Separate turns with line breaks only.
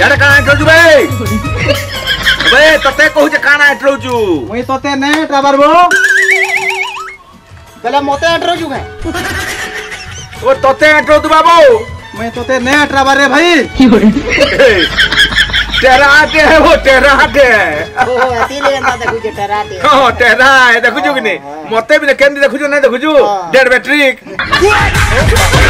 यार काना एंट्रोजु बे बे तते कहू जे काना एंट्रोजु
ମୁଇଁ ତତେ ନେ ଟ୍ରାଭାର ବୋ ବେଲେ ମତେ ଏଣ୍ଟର ଯୁଗେ
ओ तते एंट्रोजु बाबू।
ମୁଇଁ ତତେ ନେ ଟ୍ରାଭାର ରେ ଭାଇ
टेराटे है वो टेराटे है।
ओहो एतिले एंता देखु जे टराटे
हाँ। टेरा है देखुछु कि नहीं। मते भी तो केमती देखुछु नहीं देखुछु
हाँ।
Dead battery.